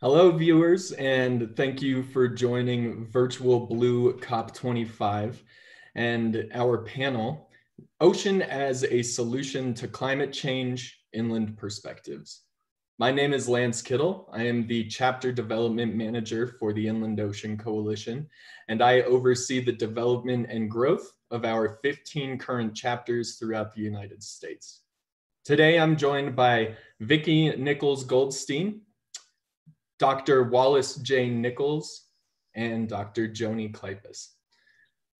Hello, viewers, and thank you for joining Virtual Blue COP25 and our panel, Ocean as a Solution to Climate Change, Inland Perspectives. My name is Lance Kittel. I am the Chapter Development Manager for the Inland Ocean Coalition, and I oversee the development and growth of our 15 current chapters throughout the United States. Today, I'm joined by Vicki Nichols Goldstein, Dr. Wallace J. Nichols, and Dr. Joanie Kleypas.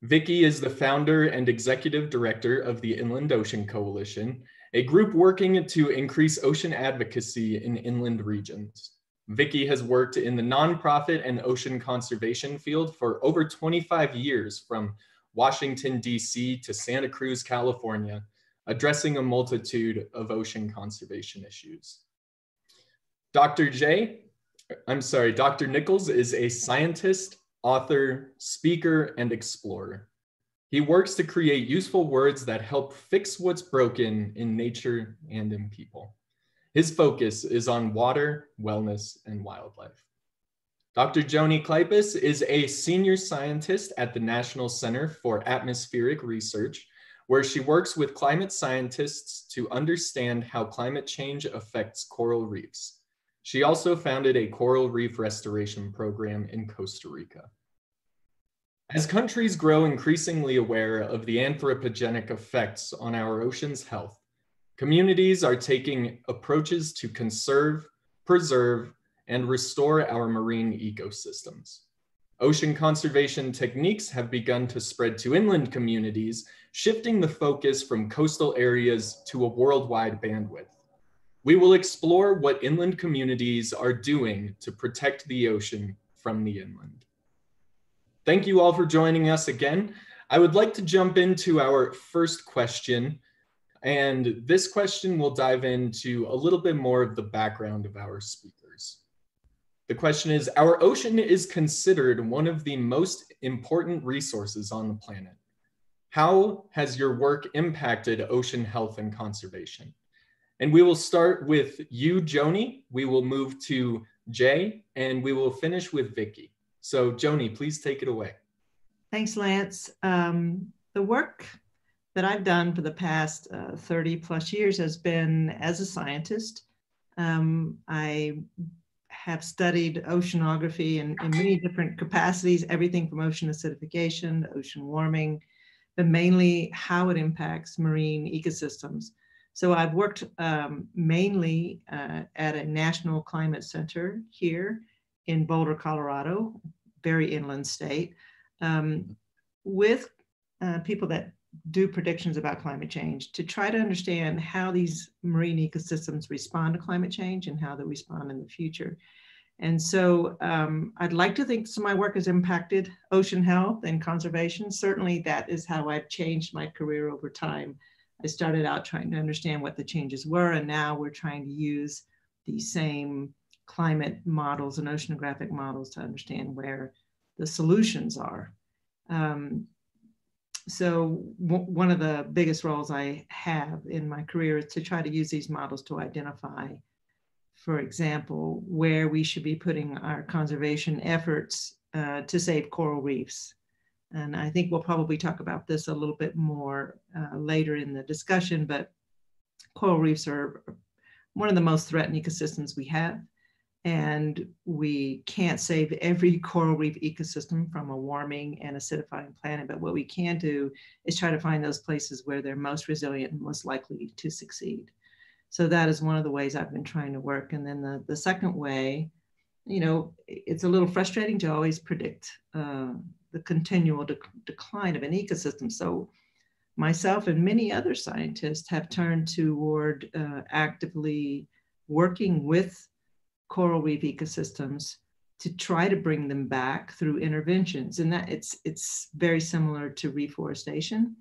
Vicki is the founder and executive director of the Inland Ocean Coalition, a group working to increase ocean advocacy in inland regions. Vicki has worked in the nonprofit and ocean conservation field for over 25 years from Washington, D.C. to Santa Cruz, California, addressing a multitude of ocean conservation issues. Dr. J I'm sorry, Dr. Nichols is a scientist, author, speaker, and explorer. He works to create useful words that help fix what's broken in nature and in people. His focus is on water, wellness, and wildlife. Dr. Joanie Kleypas is a senior scientist at the National Center for Atmospheric Research, where she works with climate scientists to understand how climate change affects coral reefs. She also founded a coral reef restoration program in Costa Rica. As countries grow increasingly aware of the anthropogenic effects on our ocean's health, communities are taking approaches to conserve, preserve, and restore our marine ecosystems. Ocean conservation techniques have begun to spread to inland communities, shifting the focus from coastal areas to a worldwide bandwidth. We will explore what inland communities are doing to protect the ocean from the inland. Thank you all for joining us again. I would like to jump into our first question. And this question will dive into a little bit more of the background of our speakers. The question is, our ocean is considered one of the most important resources on the planet. How has your work impacted ocean health and conservation? And we will start with you, Joanie. We will move to Jay, and we will finish with Vicki. So Joanie, please take it away. Thanks, Lance. Um, the work that I've done for the past uh, 30 plus years has been as a scientist. Um, I have studied oceanography in, in many different capacities, everything from ocean acidification ocean warming, but mainly how it impacts marine ecosystems. So I've worked um, mainly uh, at a national climate center here in Boulder, Colorado, very inland state, um, with uh, people that do predictions about climate change to try to understand how these marine ecosystems respond to climate change and how they respond in the future. And so um, I'd like to think some of my work has impacted ocean health and conservation. Certainly that is how I've changed my career over time I started out trying to understand what the changes were, and now we're trying to use the same climate models and oceanographic models to understand where the solutions are. Um, so one of the biggest roles I have in my career is to try to use these models to identify, for example, where we should be putting our conservation efforts uh, to save coral reefs. And I think we'll probably talk about this a little bit more uh, later in the discussion, but coral reefs are one of the most threatened ecosystems we have. And we can't save every coral reef ecosystem from a warming and acidifying planet, but what we can do is try to find those places where they're most resilient and most likely to succeed. So that is one of the ways I've been trying to work. And then the, the second way, you know, it's a little frustrating to always predict uh, the continual de decline of an ecosystem. So myself and many other scientists have turned toward uh, actively working with coral reef ecosystems to try to bring them back through interventions. And that it's, it's very similar to reforestation,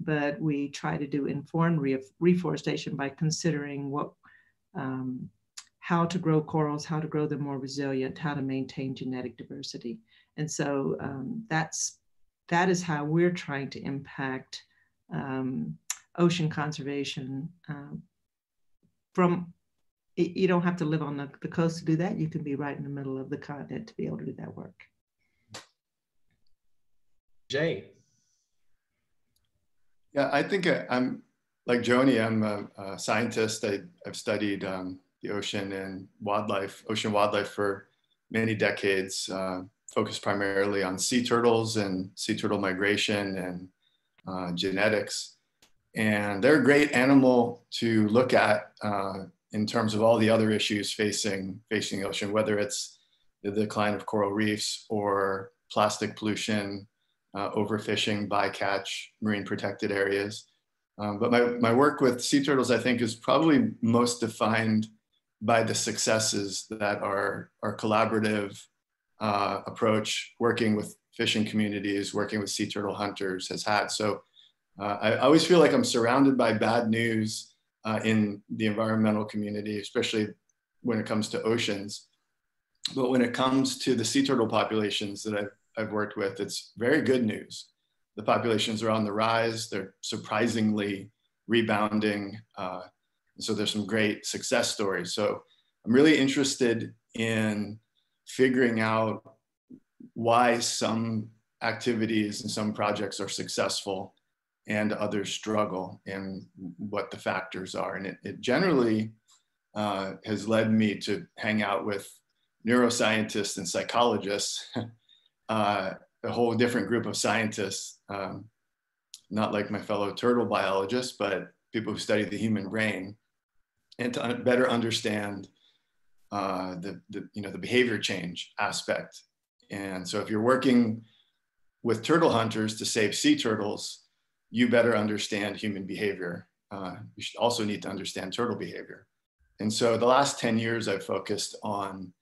but we try to do informed re reforestation by considering what, um, how to grow corals, how to grow them more resilient, how to maintain genetic diversity. And so um, that's that is how we're trying to impact um, ocean conservation um, from you don't have to live on the, the coast to do that. You can be right in the middle of the continent to be able to do that work. Jay. Yeah, I think I, am like Joanie, I'm a, a scientist. I, have studied um, the ocean and wildlife, ocean wildlife for many decades, uh, focused primarily on sea turtles and sea turtle migration and uh, genetics. And they're a great animal to look at uh, in terms of all the other issues facing, facing the ocean, whether it's the decline of coral reefs or plastic pollution, uh, overfishing, bycatch, marine protected areas. Um, but my, my work with sea turtles, I think, is probably most defined by the successes that are, our collaborative uh, approach, working with fishing communities, working with sea turtle hunters has had. So uh, I, I, always feel like I'm surrounded by bad news uh, in the environmental community, especially when it comes to oceans. But when it comes to the sea turtle populations that I've, I've worked with, it's very good news. The populations are on the rise. They're surprisingly rebounding. Uh, so there's some great success stories. So I'm really interested in figuring out why some activities and some projects are successful and others struggle and what the factors are. And it, it generally uh, has led me to hang out with neuroscientists and psychologists, uh, a whole different group of scientists, um, not like my fellow turtle biologists, but people who study the human brain and to better understand uh, the, the, you know, the behavior change aspect. And so if you're working with turtle hunters to save sea turtles, you better understand human behavior. Uh, you should also need to understand turtle behavior. And so the last 10 years, I've focused on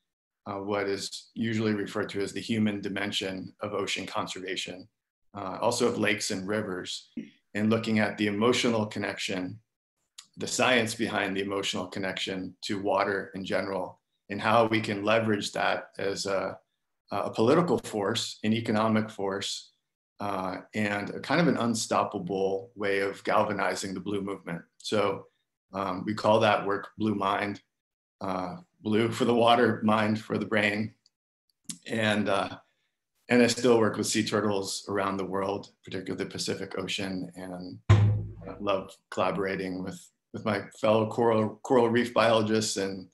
uh, what is usually referred to as the human dimension of ocean conservation, uh, also of lakes and rivers, and looking at the emotional connection, the science behind the emotional connection to water in general, and how we can leverage that as a, a political force, an economic force, uh, and a kind of an unstoppable way of galvanizing the blue movement. So um, we call that work Blue Mind, uh, blue for the water, mind for the brain. And, uh, and I still work with sea turtles around the world, particularly the Pacific Ocean, and love collaborating with, with my fellow coral, coral reef biologists and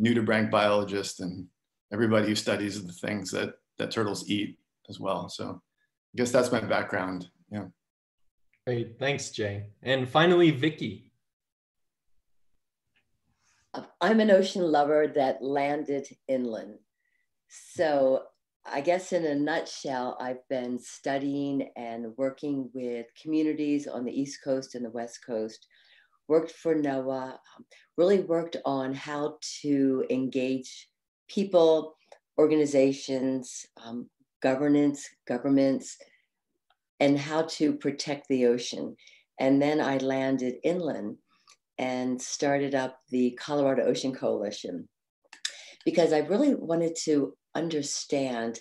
nudibranch biologists and everybody who studies the things that, that turtles eat as well. So I guess that's my background. Yeah. Great. Thanks, Jay. And finally, Vicki. Um, I'm an ocean lover that landed inland. So I guess in a nutshell, I've been studying and working with communities on the East Coast and the West Coast, worked for NOAA, really worked on how to engage people, organizations, um, governance, governments, and how to protect the ocean. And then I landed inland and started up the Colorado Ocean Coalition because I really wanted to understand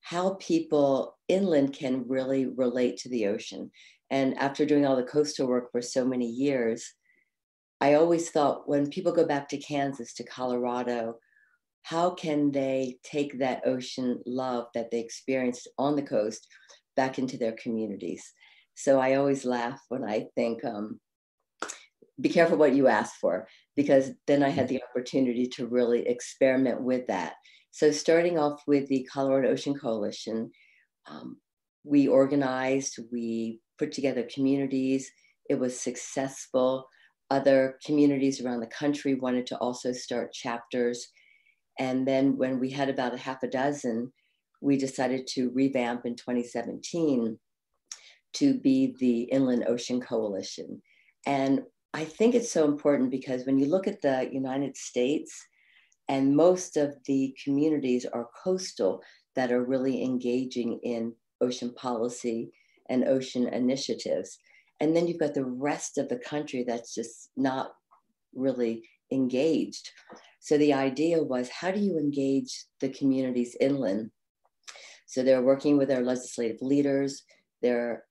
how people inland can really relate to the ocean. And after doing all the coastal work for so many years, I always thought when people go back to Kansas, to Colorado, how can they take that ocean love that they experienced on the coast back into their communities? So I always laugh when I think, um, be careful what you ask for, because then I had the opportunity to really experiment with that. So, starting off with the Colorado Ocean Coalition, um, we organized, we put together communities. It was successful. Other communities around the country wanted to also start chapters. And then when we had about a half a dozen, we decided to revamp in 2017 to be the Inland Ocean Coalition. And I think it's so important because when you look at the United States, and most of the communities are coastal that are really engaging in ocean policy and ocean initiatives. And then you've got the rest of the country that's just not really engaged. So the idea was how do you engage the communities inland? So they're working with their legislative leaders, they're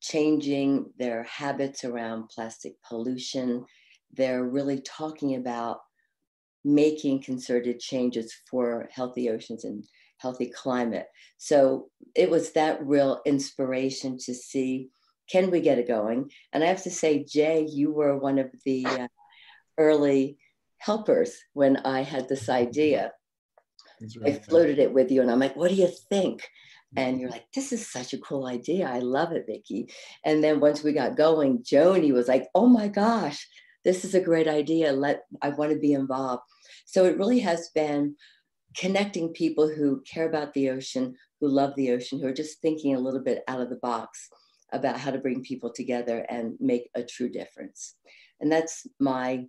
changing their habits around plastic pollution, they're really talking about making concerted changes for healthy oceans and healthy climate. So it was that real inspiration to see can we get it going? And I have to say, Jay, you were one of the uh, early helpers when I had this idea. Right. I floated it with you, and I'm like, what do you think? And you're like, this is such a cool idea. I love it, Vicki. And then once we got going, Joanie was like, oh my gosh, this is a great idea. Let I want to be involved. So it really has been connecting people who care about the ocean, who love the ocean, who are just thinking a little bit out of the box about how to bring people together and make a true difference. And that's my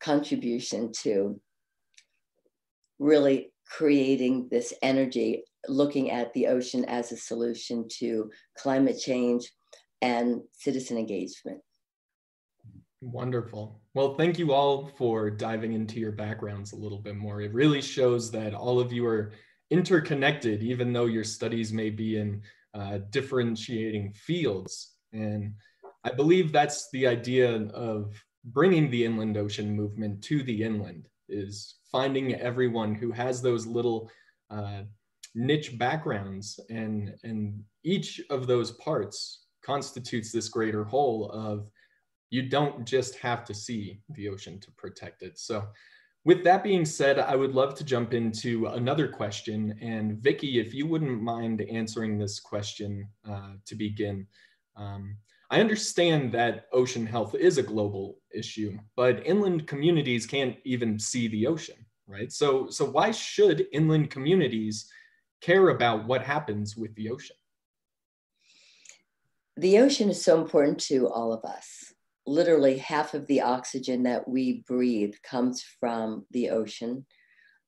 contribution to really creating this energy, looking at the ocean as a solution to climate change and citizen engagement. Wonderful. Well, thank you all for diving into your backgrounds a little bit more. It really shows that all of you are interconnected, even though your studies may be in uh, differentiating fields. And I believe that's the idea of bringing the inland ocean movement to the inland is finding everyone who has those little uh, niche backgrounds and, and each of those parts constitutes this greater whole of you don't just have to see the ocean to protect it. So with that being said, I would love to jump into another question. And Vicki, if you wouldn't mind answering this question uh, to begin. Um, I understand that ocean health is a global issue, but inland communities can't even see the ocean, right? So, so why should inland communities care about what happens with the ocean? The ocean is so important to all of us literally half of the oxygen that we breathe comes from the ocean.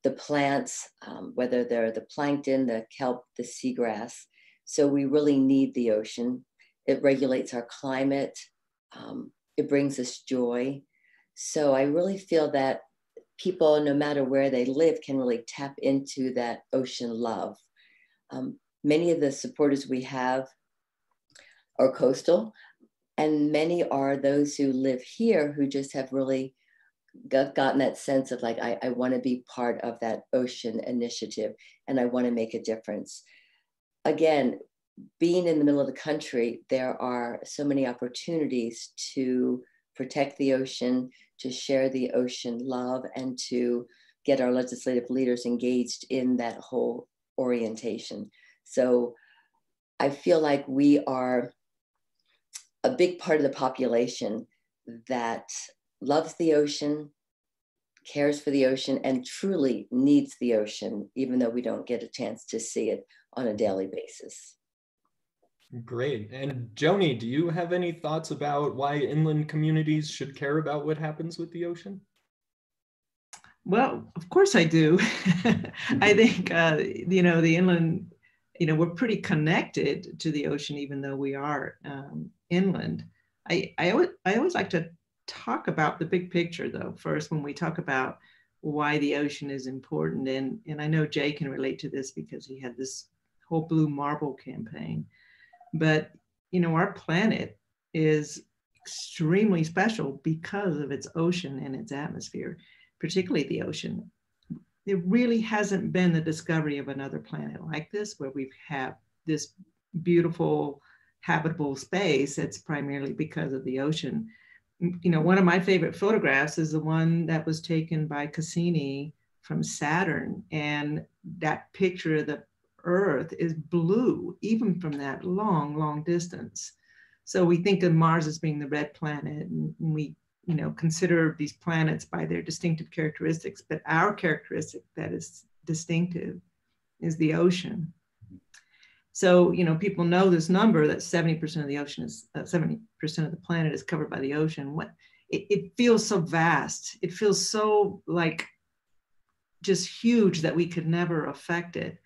The plants, um, whether they're the plankton, the kelp, the seagrass. So we really need the ocean. It regulates our climate. Um, it brings us joy. So I really feel that people, no matter where they live, can really tap into that ocean love. Um, many of the supporters we have are coastal, and many are those who live here who just have really got, gotten that sense of like i, I want to be part of that ocean initiative and i want to make a difference. Again being in the middle of the country there are so many opportunities to protect the ocean to share the ocean love and to get our legislative leaders engaged in that whole orientation. So i feel like we are a big part of the population that loves the ocean, cares for the ocean, and truly needs the ocean, even though we don't get a chance to see it on a daily basis. Great. And Joanie, do you have any thoughts about why inland communities should care about what happens with the ocean? Well, of course I do. I think, uh, you know, the inland, you know, we're pretty connected to the ocean, even though we are um, inland. I, I, always, I always like to talk about the big picture though, first when we talk about why the ocean is important. And, and I know Jay can relate to this because he had this whole blue marble campaign. But, you know, our planet is extremely special because of its ocean and its atmosphere, particularly the ocean. There really hasn't been the discovery of another planet like this where we have this beautiful habitable space, it's primarily because of the ocean. You know, one of my favorite photographs is the one that was taken by Cassini from Saturn. And that picture of the Earth is blue, even from that long, long distance. So we think of Mars as being the red planet, and we, you know, consider these planets by their distinctive characteristics. But our characteristic that is distinctive is the ocean. So, you know, people know this number that 70% of the ocean is, uh, 70% of the planet is covered by the ocean. What it, it feels so vast. It feels so like just huge that we could never affect it.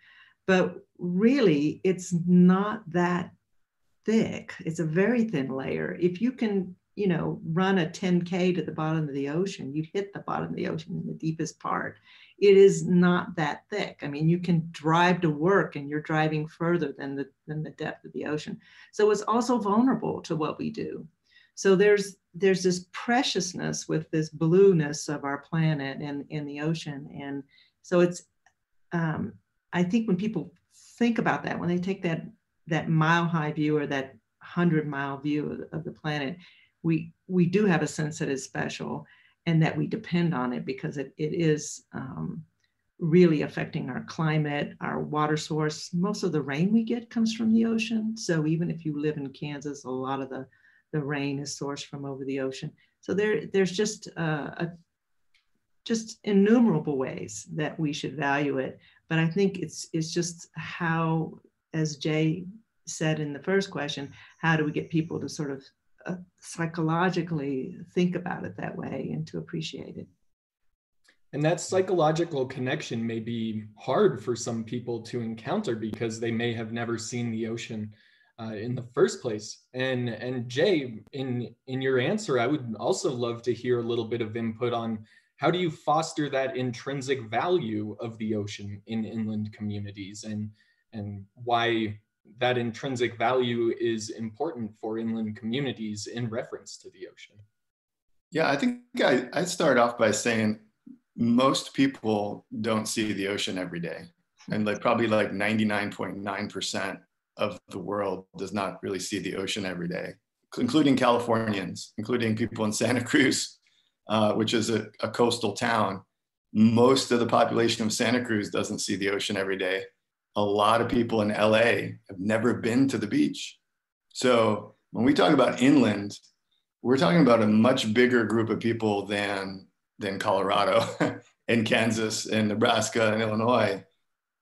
But really, it's not that thick. It's a very thin layer. If you can, you know, run a 10K to the bottom of the ocean, you'd hit the bottom of the ocean in the deepest part it is not that thick. I mean, you can drive to work and you're driving further than the, than the depth of the ocean. So it's also vulnerable to what we do. So there's there's this preciousness with this blueness of our planet and in the ocean. And so it's um, I think when people think about that, when they take that that mile high view or that hundred mile view of, of the planet, we we do have a sense that is special and that we depend on it because it, it is um, really affecting our climate, our water source. Most of the rain we get comes from the ocean. So even if you live in Kansas, a lot of the, the rain is sourced from over the ocean. So there, there's just uh, a, just innumerable ways that we should value it. But I think it's it's just how, as Jay said in the first question, how do we get people to sort of uh, psychologically think about it that way and to appreciate it? And that psychological connection may be hard for some people to encounter because they may have never seen the ocean uh, in the first place. And and Jay, in in your answer, I would also love to hear a little bit of input on how do you foster that intrinsic value of the ocean in inland communities and and why that intrinsic value is important for inland communities in reference to the ocean. Yeah, I think I, I'd start off by saying most people don't see the ocean every day. And like probably like 99.9% of the world does not really see the ocean every day, including Californians, including people in Santa Cruz, uh, which is a, a coastal town. Most of the population of Santa Cruz doesn't see the ocean every day. A lot of people in LA have never been to the beach. So when we talk about inland, we're talking about a much bigger group of people than than Colorado and Kansas and Nebraska and Illinois.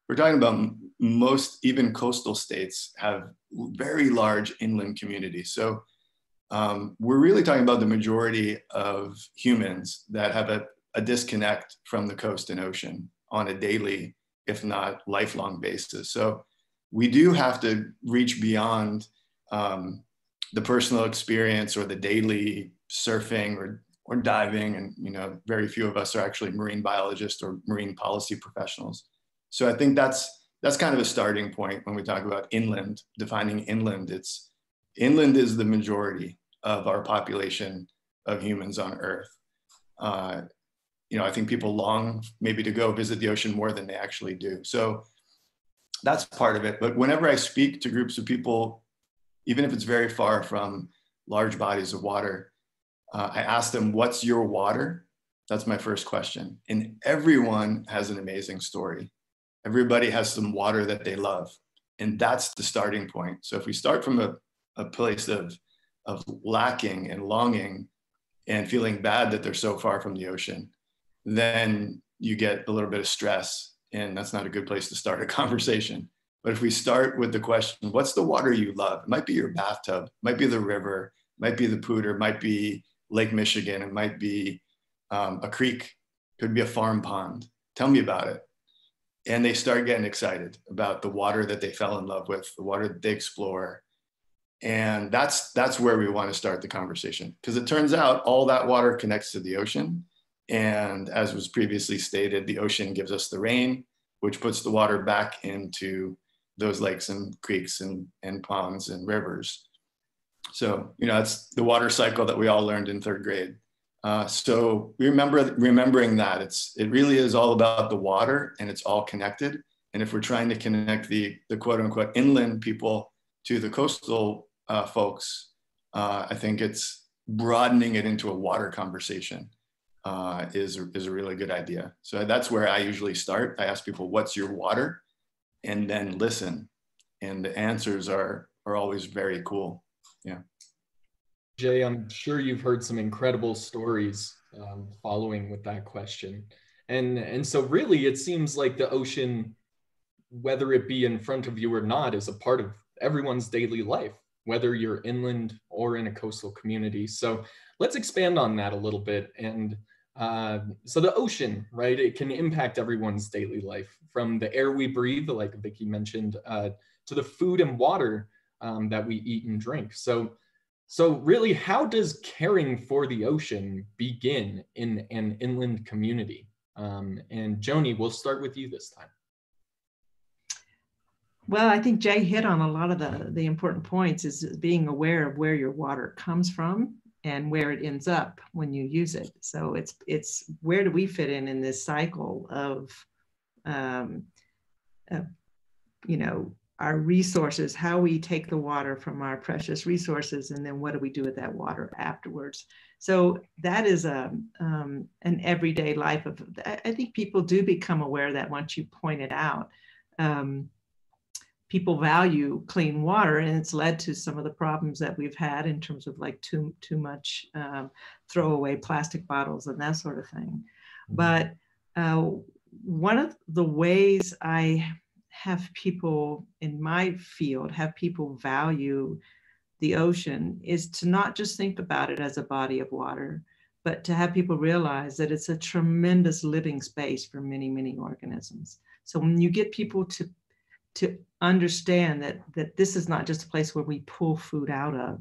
We're talking about most, even coastal states have very large inland communities. So um, we're really talking about the majority of humans that have a, a disconnect from the coast and ocean on a daily, if not lifelong basis. So we do have to reach beyond um, the personal experience or the daily surfing or or diving. And you know very few of us are actually marine biologists or marine policy professionals. So i think that's that's kind of a starting point when we talk about inland defining inland. It's inland is the majority of our population of humans on earth. Uh, you know i think people long maybe to go visit the ocean more than they actually do so that's part of it but whenever i speak to groups of people even if it's very far from large bodies of water uh, I ask them, What's your water? That's my first question. And everyone has an amazing story. Everybody has some water that they love. And that's the starting point. So if we start from a, a place of, of lacking and longing and feeling bad that they're so far from the ocean, then you get a little bit of stress. And that's not a good place to start a conversation. But if we start with the question, what's the water you love? It might be your bathtub, might be the river, might be the pooter, might be Lake Michigan. It might be um, a creek, could be a farm pond. Tell me about it. And they start getting excited about the water that they fell in love with, the water that they explore. And that's that's where we want to start the conversation because it turns out all that water connects to the ocean. And as was previously stated, the ocean gives us the rain, which puts the water back into those lakes and creeks and, and ponds and rivers. So, you know, it's the water cycle that we all learned in third grade. Uh, so remember remembering that it's it really is all about the water and it's all connected. And if we're trying to connect the the quote unquote inland people to the coastal uh, folks, uh, I think it's broadening it into a water conversation uh, is is a really good idea. So that's where I usually start. I ask people, "What's your water?" and then listen, and the answers are are always very cool yeah. Jay, I'm sure you've heard some incredible stories um, following with that question. And, and so really it seems like the ocean, whether it be in front of you or not, is a part of everyone's daily life, whether you're inland or in a coastal community. So let's expand on that a little bit. And uh, so the ocean, right, it can impact everyone's daily life from the air we breathe, like Vicki mentioned, uh, to the food and water um, that we eat and drink. So, so really, how does caring for the ocean begin in an inland community? Um, and Joanie, we'll start with you this time. Well, I think Jay hit on a lot of the, the important points is being aware of where your water comes from and where it ends up when you use it. So it's it's where do we fit in in this cycle of, um, you know, our resources, how we take the water from our precious resources, and then what do we do with that water afterwards? So that is a um, an everyday life of. I think people do become aware of that once you point it out. Um, people value clean water and it's led to some of the problems that we've had in terms of like too too much um, throwaway plastic bottles and that sort of thing mm-hmm. but uh, one of the ways i have people in my field have people value the ocean is to not just think about it as a body of water but to have people realize that it's a tremendous living space for many many organisms so when you get people to to understand that that this is not just a place where we pull food out of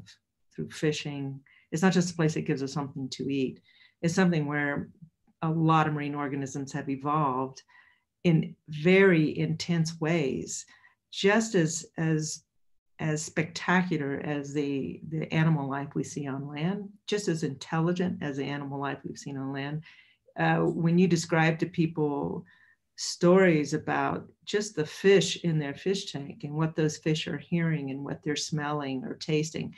through fishing. It's not just a place that gives us something to eat. It's something where a lot of marine organisms have evolved in very intense ways, just as as as spectacular as the the animal life we see on land, just as intelligent as the animal life we've seen on land. Uh, when you describe to people stories about just the fish in their fish tank and what those fish are hearing and what they're smelling or tasting.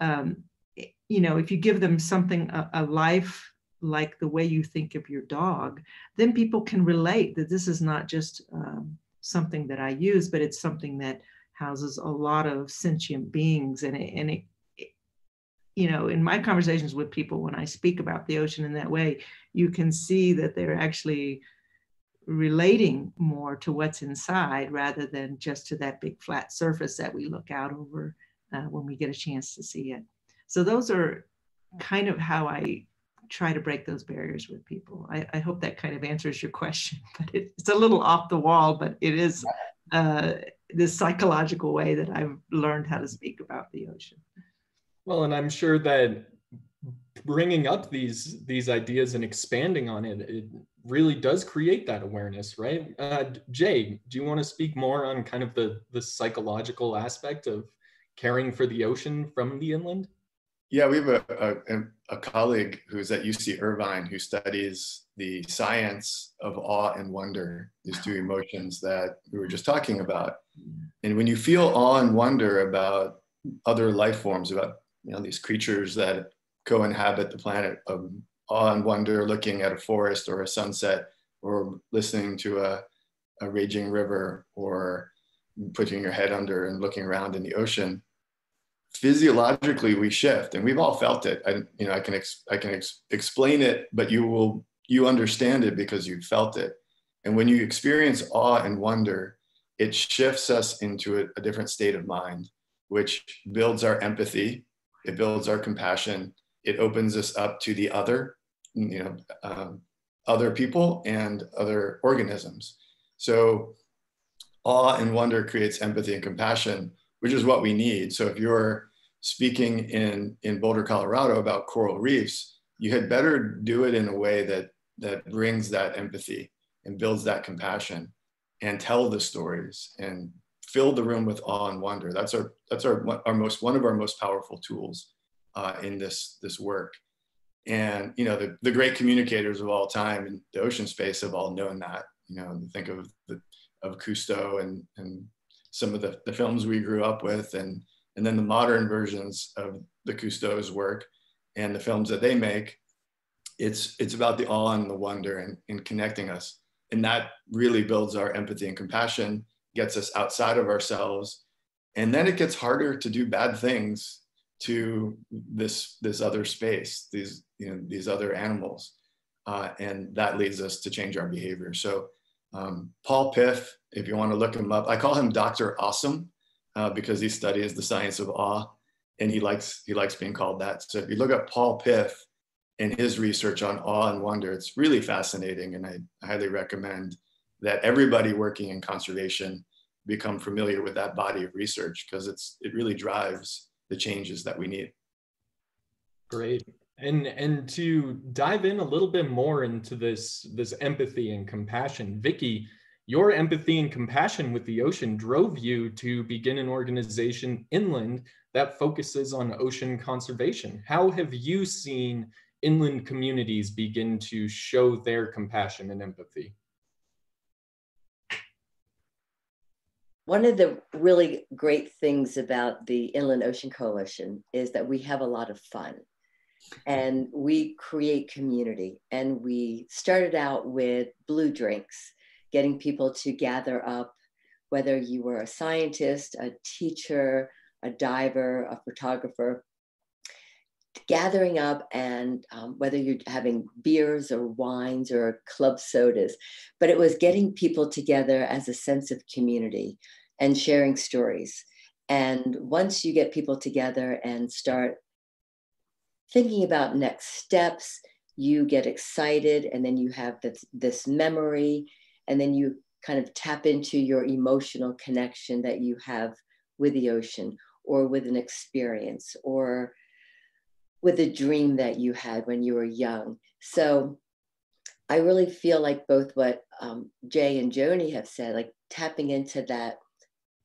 Um, you know, if you give them something, a, a, life like the way you think of your dog, then people can relate that this is not just um, something that I use, but it's something that houses a lot of sentient beings. And it, and it, it you know, in my conversations with people, when I speak about the ocean in that way, you can see that they're actually relating more to what's inside rather than just to that big flat surface that we look out over uh, when we get a chance to see it. So those are kind of how I try to break those barriers with people. I, I hope that kind of answers your question, but it, it's a little off the wall, but it is uh, this psychological way that I've learned how to speak about the ocean. Well, and I'm sure that bringing up these these ideas and expanding on it, it really does create that awareness, right? Uh, Jay, do you want to speak more on kind of the the psychological aspect of caring for the ocean from the inland? Yeah, we have a, a, a colleague who's at UC Irvine who studies the science of awe and wonder, these two emotions that we were just talking about. And when you feel awe and wonder about other life forms, about you know these creatures that co-inhabit the planet of awe and wonder looking at a forest or a sunset or listening to a, a raging river or putting your head under and looking around in the ocean. Physiologically we shift and we've all felt it. I you know i can ex, i can ex, explain it but you will you understand it because you felt it. And when you experience awe and wonder it shifts us into a, a different state of mind which builds our empathy it builds our compassion it opens us up to the other, you know, um, other people and other organisms. So awe and wonder creates empathy and compassion, which is what we need. So if you're speaking in, in Boulder, Colorado about coral reefs, you had better do it in a way that, that brings that empathy and builds that compassion and tell the stories and fill the room with awe and wonder. That's our, that's our, our most, one of our most powerful tools uh, in this this work. And you know, the, the great communicators of all time in the ocean space have all known that. You know, think of the of Cousteau and and some of the, the films we grew up with, and and then the modern versions of the Cousteau's work and the films that they make. It's it's about the awe and the wonder and, and connecting us, and that really builds our empathy and compassion, gets us outside of ourselves, and then it gets harder to do bad things to this this other space, these you know these other animals, uh, and that leads us to change our behavior. So um, Paul Piff, if you want to look him up, I call him Doctor Awesome uh, because he studies the science of awe, and he likes he likes being called that. So if you look at Paul Piff and his research on awe and wonder, it's really fascinating, and I highly recommend that everybody working in conservation become familiar with that body of research because it's it really drives the changes that we need. Great. And and to dive in a little bit more into this this empathy and compassion, Vicki, your empathy and compassion with the ocean drove you to begin an organization inland that focuses on ocean conservation. How have you seen inland communities begin to show their compassion and empathy? One of the really great things about the Inland Ocean Coalition is that we have a lot of fun and we create community. And we started out with blue drinks, getting people to gather up, whether you were a scientist, a teacher, a diver, a photographer, gathering up and um, whether you're having beers or wines or club sodas, but it was getting people together as a sense of community and sharing stories. And once you get people together and start thinking about next steps, you get excited and then you have this, this memory and then you kind of tap into your emotional connection that you have with the ocean or with an experience or with a dream that you had when you were young. So I really feel like both what um, Jay and Joanie have said, like tapping into that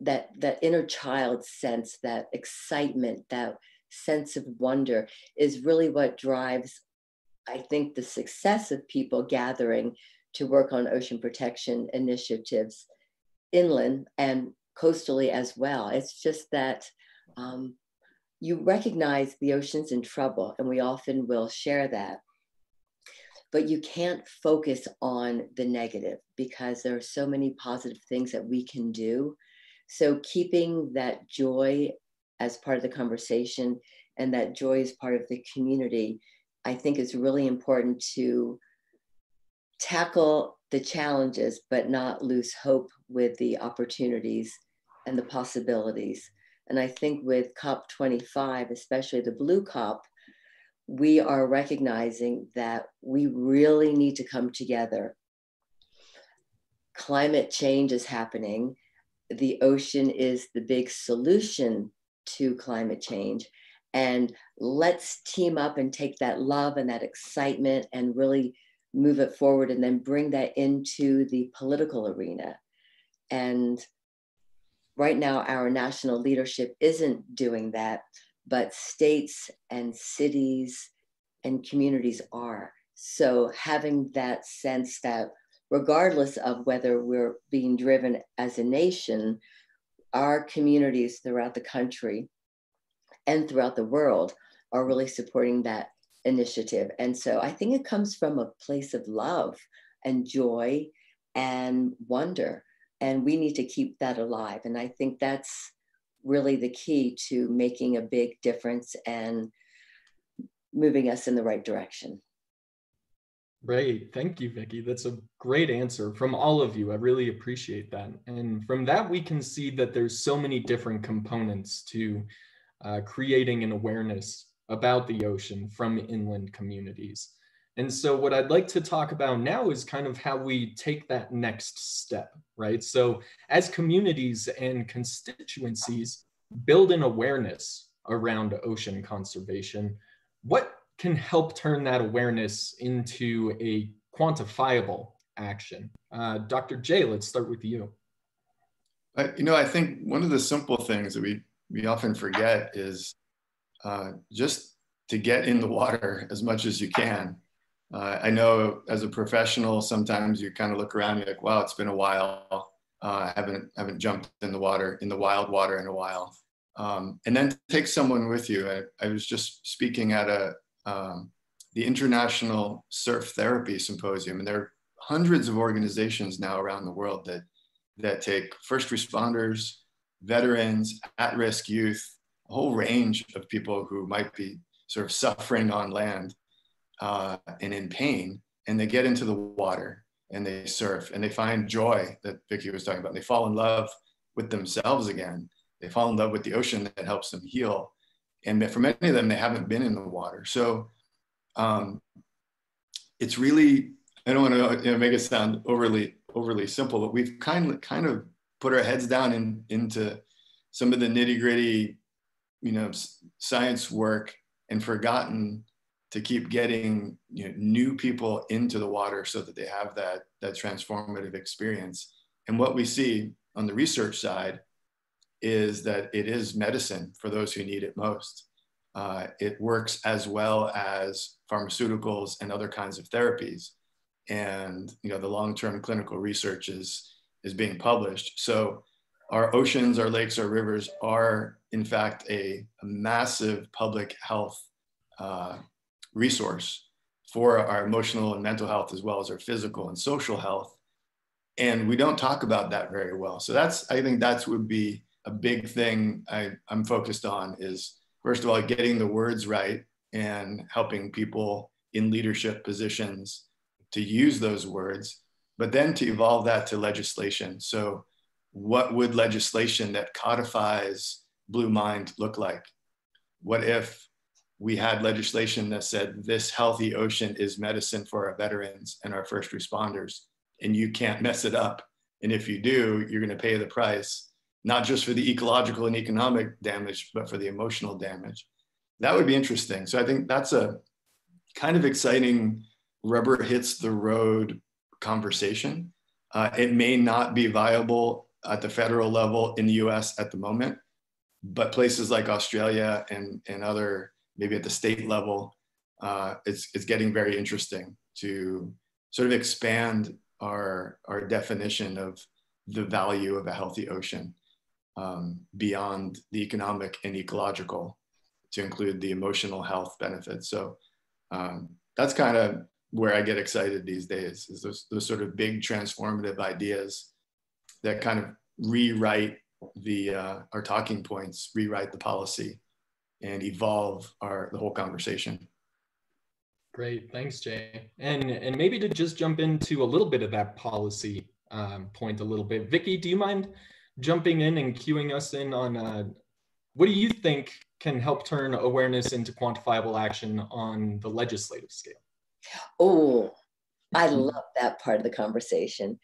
that that inner child sense, that excitement, that sense of wonder is really what drives, I think, the success of people gathering to work on ocean protection initiatives inland and coastally as well. It's just that um, you recognize the ocean's in trouble, and we often will share that. But you can't focus on the negative because there are so many positive things that we can do. So, keeping that joy as part of the conversation and that joy as part of the community, I think is really important to tackle the challenges, but not lose hope with the opportunities and the possibilities. And I think with COP25, especially the Blue COP, we are recognizing that we really need to come together. Climate change is happening. The ocean is the big solution to climate change. And let's team up and take that love and that excitement and really move it forward and then bring that into the political arena. And right now our national leadership isn't doing that, but states and cities and communities are. So having that sense that regardless of whether we're being driven as a nation, our communities throughout the country and throughout the world are really supporting that initiative. And so I think it comes from a place of love and joy and wonder and we need to keep that alive. And I think that's really the key to making a big difference and moving us in the right direction. Great. Thank you, Vicki. That's a great answer from all of you. I really appreciate that. And from that, we can see that there's so many different components to uh, creating an awareness about the ocean from inland communities. And so, what I'd like to talk about now is kind of how we take that next step, right? So, as communities and constituencies build an awareness around ocean conservation, what can help turn that awareness into a quantifiable action? Uh, Dr. Jay, let's start with you. you know, I think one of the simple things that we, we often forget is uh, just to get in the water as much as you can uh, I know as a professional, sometimes you kind of look around, you're like, wow, it's been a while. Uh, I haven't, haven't jumped in the water, in the wild water in a while. Um, and then take someone with you. I, I was just speaking at a, um, the International Surf Therapy Symposium, and there are hundreds of organizations now around the world that, that take first responders, veterans, at-risk youth, a whole range of people who might be sort of suffering on land uh, and in pain, and they get into the water and they surf and they find joy that Vicki was talking about. They fall in love with themselves again. They fall in love with the ocean that helps them heal. And for many of them, they haven't been in the water. So um, it's really, I don't want to you know, make it sound overly, overly simple, but we've kind of, kind of put our heads down in, into some of the nitty gritty, you know, science work and forgotten to keep getting you know, new people into the water so that they have that, that transformative experience. And what we see on the research side is that it is medicine for those who need it most. Uh, it works as well as pharmaceuticals and other kinds of therapies. And you know the long-term clinical research is is being published. So our oceans, our lakes, our rivers are in fact a, a massive public health uh, resource for our emotional and mental health as well as our physical and social health. And we don't talk about that very well. So that's I think that's would be a big thing I, I'm focused on is first of all getting the words right and helping people in leadership positions to use those words, but then to evolve that to legislation. So what would legislation that codifies Blue Mind look like? What if we had legislation that said this healthy ocean is medicine for our veterans and our first responders, and you can't mess it up. And if you do, you're going to pay the price, not just for the ecological and economic damage, but for the emotional damage. That would be interesting. So I think that's a kind of exciting rubber hits the road conversation. Uh, it may not be viable at the federal level in the US at the moment, but places like Australia and, and other, maybe at the state level, uh, it's, it's getting very interesting to sort of expand our, our definition of the value of a healthy ocean um, beyond the economic and ecological to include the emotional health benefits. So um, that's kind of where I get excited these days is those, those sort of big transformative ideas that kind of rewrite the uh, our talking points, rewrite the policy, and evolve our the whole conversation. Great, thanks, Jay. And and maybe to just jump into a little bit of that policy um, point a little bit, Vicki, do you mind jumping in and cueing us in on uh, what do you think can help turn awareness into quantifiable action on the legislative scale? Oh, I love that part of the conversation.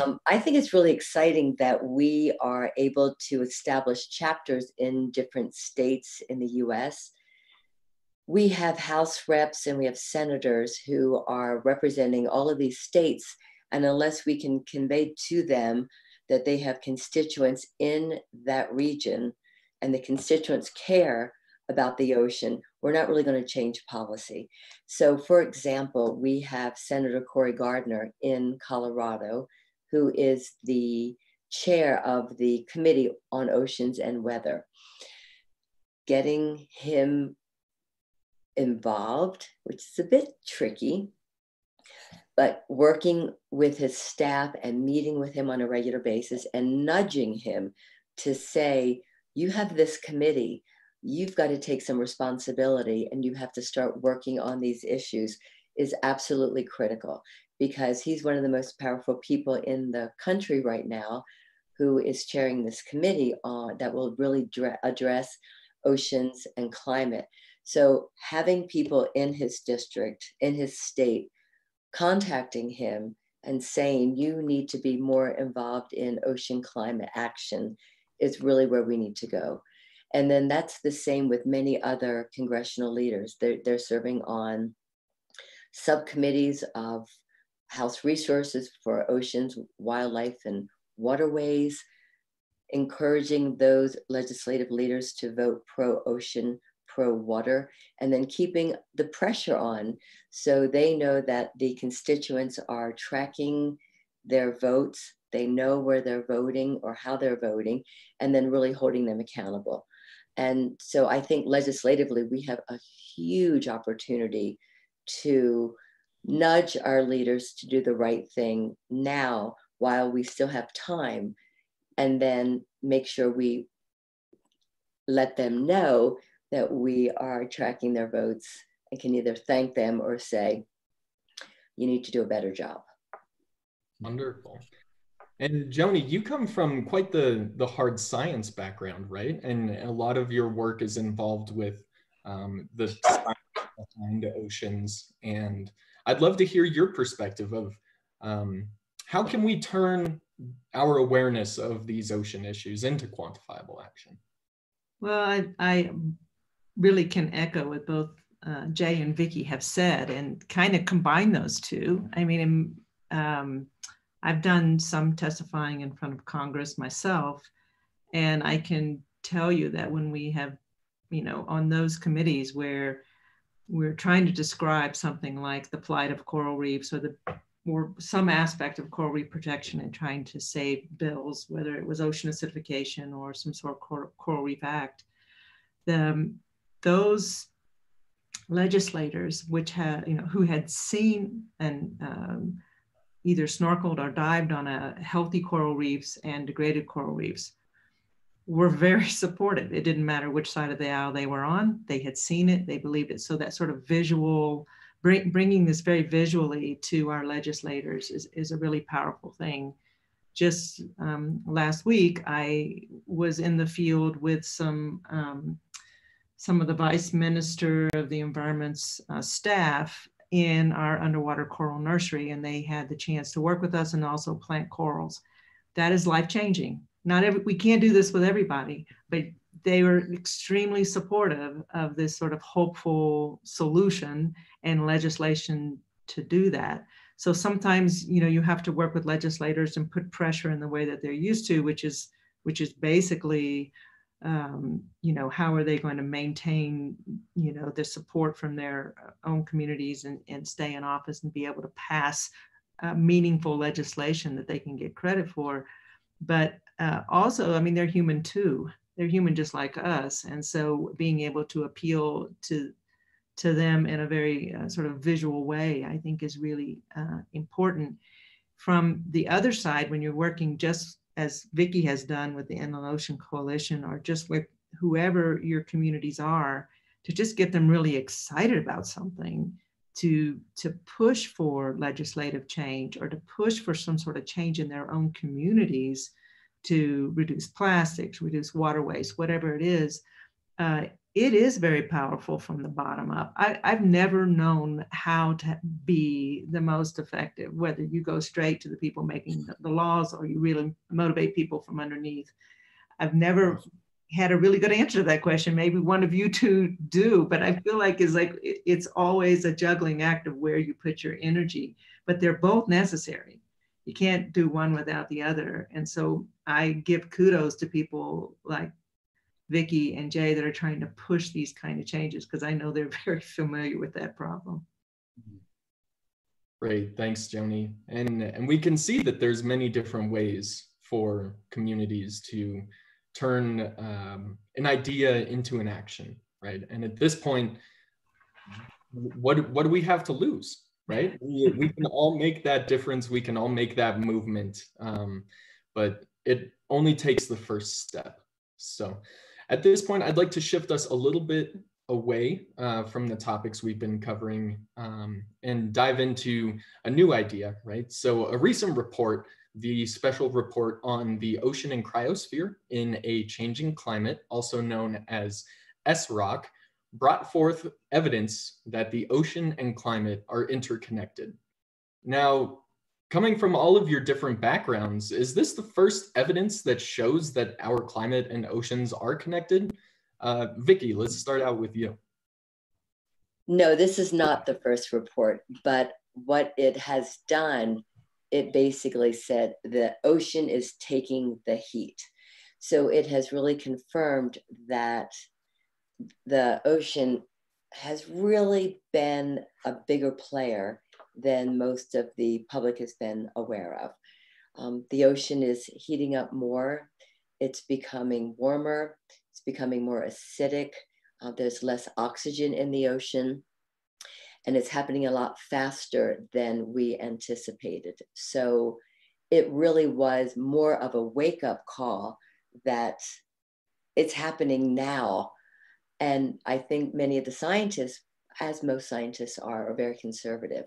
Um, I think it's really exciting that we are able to establish chapters in different states in the US. We have House reps and we have senators who are representing all of these states. And unless we can convey to them that they have constituents in that region and the constituents care about the ocean, we're not really going to change policy. So, for example, we have Senator Cory Gardner in Colorado, who is the chair of the Committee on Oceans and Weather. Getting him involved, which is a bit tricky, but working with his staff and meeting with him on a regular basis and nudging him to say, You have this committee you've got to take some responsibility and you have to start working on these issues is absolutely critical because he's one of the most powerful people in the country right now who is chairing this committee on that will really dre- address oceans and climate. So having people in his district in his state contacting him and saying you need to be more involved in ocean climate action is really where we need to go and then that's the same with many other congressional leaders. They're, they're serving on subcommittees of House Resources for Oceans, Wildlife, and Waterways, encouraging those legislative leaders to vote pro ocean, pro water, and then keeping the pressure on so they know that the constituents are tracking their votes, they know where they're voting or how they're voting, and then really holding them accountable. And so I think legislatively, we have a huge opportunity to nudge our leaders to do the right thing now while we still have time, and then make sure we let them know that we are tracking their votes and can either thank them or say, you need to do a better job. Wonderful. And Joanie, you come from quite the the hard science background, right? And a lot of your work is involved with um, the behind oceans. And I'd love to hear your perspective of um, how can we turn our awareness of these ocean issues into quantifiable action? Well, I, I really can echo what both uh, Jay and Vicki have said, and kind of combine those two. I mean, um, I've done some testifying in front of Congress myself. And I can tell you that when we have, you know, on those committees where we're trying to describe something like the plight of coral reefs or the or some aspect of coral reef protection and trying to save bills, whether it was ocean acidification or some sort of coral, coral reef act, the, those legislators which had, you know, who had seen and um, either snorkeled or dived on a healthy coral reefs and degraded coral reefs were very supportive. It didn't matter which side of the aisle they were on. They had seen it, they believed it. So that sort of visual, bring, bringing this very visually to our legislators is, is a really powerful thing. Just um, last week, I was in the field with some um, some of the vice minister of the environment's uh, staff in our underwater coral nursery, and they had the chance to work with us and also plant corals. That is life changing. Not every, we can't do this with everybody, but they were extremely supportive of this sort of hopeful solution and legislation to do that. So sometimes, you know, you have to work with legislators and put pressure in the way that they're used to, which is which is basically um, you know, how are they going to maintain, you know, the support from their uh, own communities and, and stay in office and be able to pass uh, meaningful legislation that they can get credit for. But uh, also, I mean, they're human too. They're human just like us. And so being able to appeal to to them in a very uh, sort of visual way, I think is really uh, important. From the other side, when you're working just as Vicki has done with the Inland Ocean Coalition, or just with whoever your communities are, to just get them really excited about something, to, to push for legislative change or to push for some sort of change in their own communities to reduce plastics, reduce water waste, whatever it is, uh, it is very powerful from the bottom up. I, have never known how to be the most effective, whether you go straight to the people making the, the laws or you really motivate people from underneath. I've never had a really good answer to that question. Maybe one of you two do, but I feel like it's like it's always a juggling act of where you put your energy, but they're both necessary. You can't do one without the other. And so I give kudos to people like Vicki and Jay that are trying to push these kind of changes because I know they're very familiar with that problem. Great, thanks, Joanie. And and we can see that there's many different ways for communities to turn um, an idea into an action, right? And at this point, what what do we have to lose, right? We, we can all make that difference. We can all make that movement, um, but it only takes the first step. So. At this point, I'd like to shift us a little bit away uh, from the topics we've been covering um, and dive into a new idea, right? So a recent report, the special report on the ocean and cryosphere in a changing climate, also known as SROCC, brought forth evidence that the ocean and climate are interconnected. Now, coming from all of your different backgrounds, is this the first evidence that shows that our climate and oceans are connected? Uh, Vicki, let's start out with you. No, this is not the first report, but what it has done, it basically said the ocean is taking the heat. So it has really confirmed that the ocean has really been a bigger player than most of the public has been aware of. Um, the ocean is heating up more. It's becoming warmer. It's becoming more acidic. Uh, there's less oxygen in the ocean. And it's happening a lot faster than we anticipated. So it really was more of a wake up call that it's happening now. And I think many of the scientists, as most scientists are, are very conservative.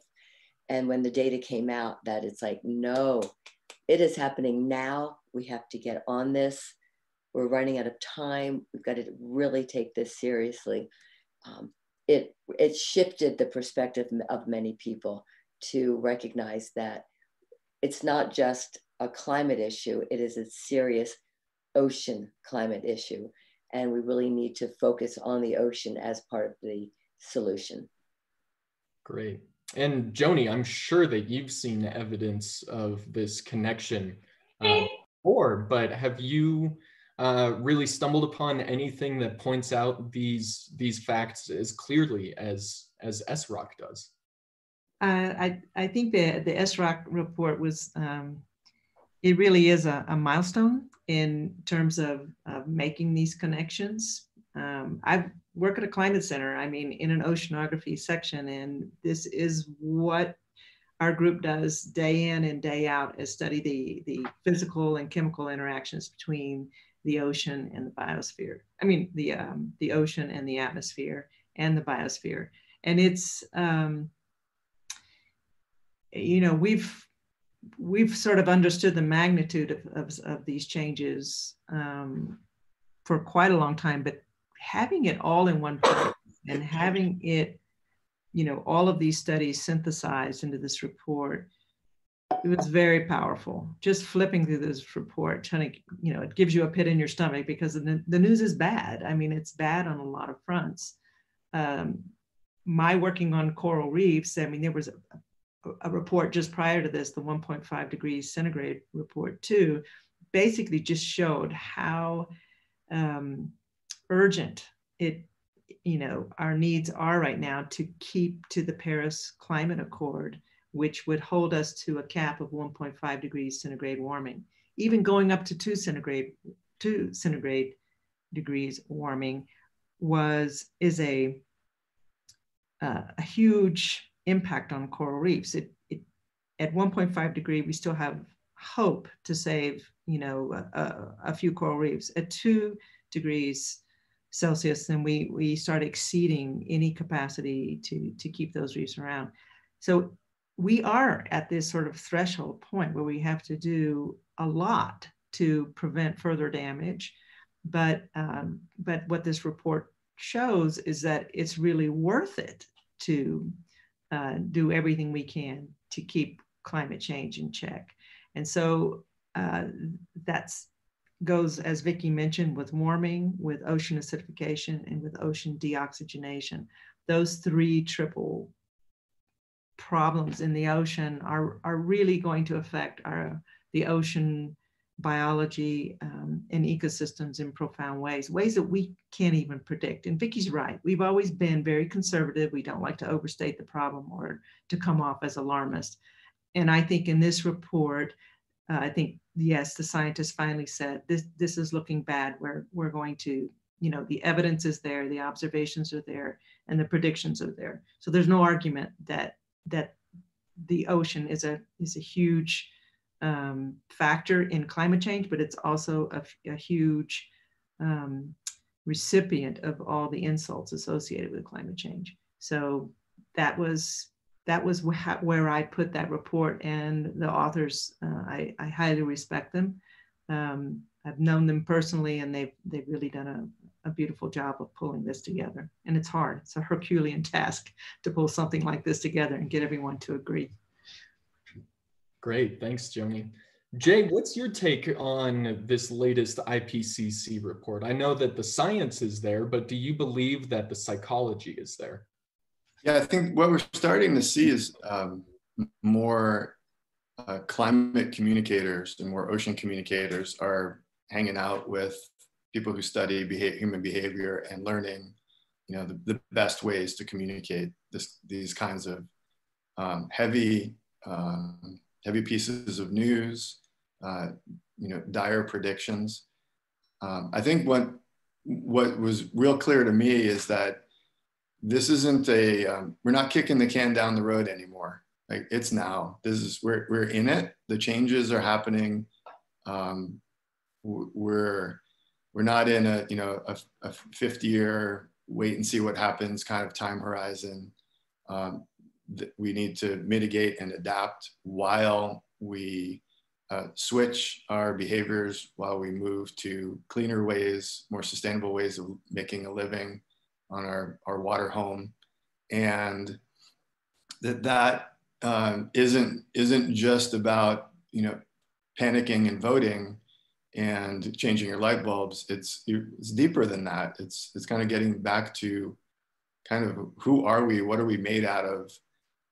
And when the data came out, that it's like, no, it is happening now. We have to get on this. We're running out of time. We've got to really take this seriously. Um, it it shifted the perspective of many people to recognize that it's not just a climate issue; it is a serious ocean climate issue, and we really need to focus on the ocean as part of the solution. Great. And Joanie, I'm sure that you've seen evidence of this connection uh, before, but have you uh, really stumbled upon anything that points out these these facts as clearly as as SROCC does. Uh, I I think the the SROCC report was um, it really is a, a, milestone in terms of, of making these connections. Um, I work at a climate center. I mean, in an oceanography section, and this is what our group does day in and day out is study the, the physical and chemical interactions between the ocean and the biosphere. I mean, the, um, the ocean and the atmosphere and the biosphere. And it's, um, you know, we've, we've sort of understood the magnitude of, of, of these changes um, for quite a long time, but having it all in one place and having it you know, all of these studies synthesized into this report. It was very powerful. Just flipping through this report, trying to, you know, it gives you a pit in your stomach because the, the news is bad. I mean, it's bad on a lot of fronts. Um, my working on coral reefs, I mean, there was a, a report just prior to this, the 1.5 degrees centigrade report too, basically just showed how um, urgent it you know, our needs are right now to keep to the Paris Climate Accord, which would hold us to a cap of 1.5 degrees centigrade warming. Even going up to two centigrade, two centigrade degrees warming was is a uh, a huge impact on coral reefs. It, it at 1.5 degree, we still have hope to save, you know, a, a few coral reefs. At two degrees Celsius, then we, we start exceeding any capacity to, to keep those reefs around. So we are at this sort of threshold point where we have to do a lot to prevent further damage. But, um, but what this report shows is that it's really worth it to uh, do everything we can to keep climate change in check. And so uh, that's goes, as Vicki mentioned, with warming, with ocean acidification, and with ocean deoxygenation. Those three triple problems in the ocean are, are really going to affect our, the ocean biology um, and ecosystems in profound ways, ways that we can't even predict. And Vicki's right. We've always been very conservative. We don't like to overstate the problem or to come off as alarmist. And I think in this report, uh, I think yes, the scientists finally said this this is looking bad. We're we're going to you know the evidence is there, the observations are there, and the predictions are there. So there's no argument that that the ocean is a is a huge um, factor in climate change, but it's also a, a huge um, recipient of all the insults associated with climate change. So that was that was wh- where I put that report. And the authors, uh, I, I, highly respect them. Um, I've known them personally, and they've they've really done a, a beautiful job of pulling this together. And it's hard; it's a Herculean task to pull something like this together and get everyone to agree. Great, thanks, Joanie. Jay, what's your take on this latest IPCC report? I know that the science is there, but do you believe that the psychology is there? Yeah, I think what we're starting to see is um, more uh, climate communicators and more ocean communicators are hanging out with people who study behavior, human behavior and learning, you know, the, the best ways to communicate this, these kinds of um, heavy, um, heavy pieces of news, uh, you know, dire predictions. Um, I think what what was real clear to me is that this isn't a um, we're not kicking the can down the road anymore. Like it's now. This is we're, we're in it. The changes are happening. Um, we're we're not in a you know a, a 50 year wait and see what happens kind of time horizon. Um, we need to mitigate and adapt while we uh, switch our behaviors while we move to cleaner ways more sustainable ways of making a living on our, our water home. And that that um, isn't, isn't just about, you know, panicking and voting and changing your light bulbs. It's, it's deeper than that. It's, it's kind of getting back to kind of who are we? What are we made out of?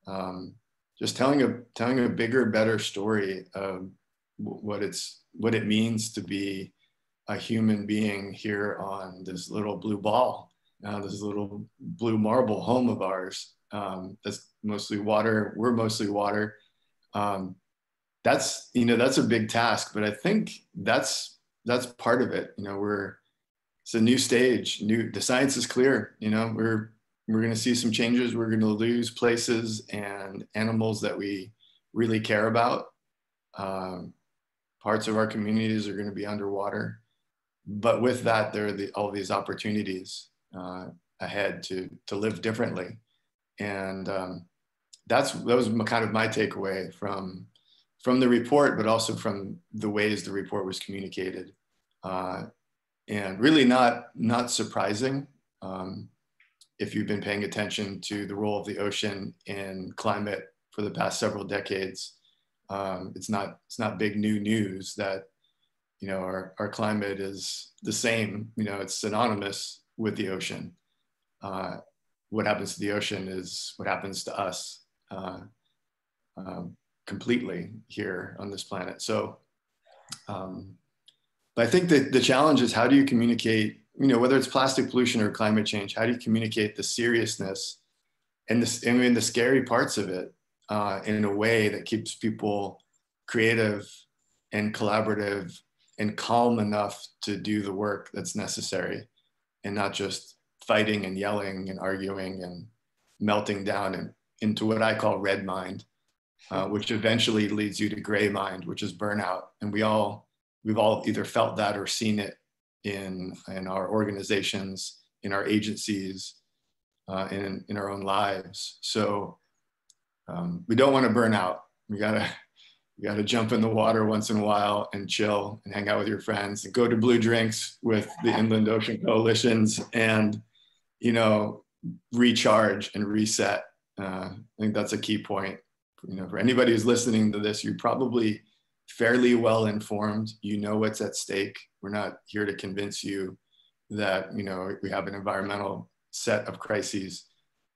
Um, just telling a, telling a bigger, better story of what it's, what it means to be a human being here on this little blue ball, uh, this little blue marble home of ours. Um, that's mostly water. We're mostly water. Um, that's you know that's a big task, but I think that's that's part of it. You know, we're it's a new stage. New the science is clear. You know, we're we're going to see some changes. We're going to lose places and animals that we really care about. Um, parts of our communities are going to be underwater. But with that, there are the, all these opportunities uh, ahead to, to live differently. And um, that's, that was kind of my takeaway from, from the report, but also from the ways the report was communicated. Uh, and really not, not surprising. Um, if you've been paying attention to the role of the ocean in climate for the past several decades, um, it's not it's not big new news that you know our, our climate is the same. You know, it's synonymous with the ocean. Uh, what happens to the ocean is what happens to us uh, um, completely here on this planet. So, um, but I think that the challenge is how do you communicate you know, whether it's plastic pollution or climate change, how do you communicate the seriousness and the, I mean, the scary parts of it uh, in a way that keeps people creative and collaborative and calm enough to do the work that's necessary and not just fighting and yelling and arguing and melting down and into what I call red mind, uh, which eventually leads you to gray mind, which is burnout. And we all, we've all either felt that or seen it in, in our organizations, in our agencies, uh, in, in our own lives. So um, we don't want to burn out. We gotta, you gotta jump in the water once in a while and chill and hang out with your friends and go to blue drinks with the inland ocean coalitions and, you know, recharge and reset. Uh, I think that's a key point. You know, for anybody who's listening to this, you're probably fairly well informed. You know what's at stake. We're not here to convince you that you know we have an environmental set of crises.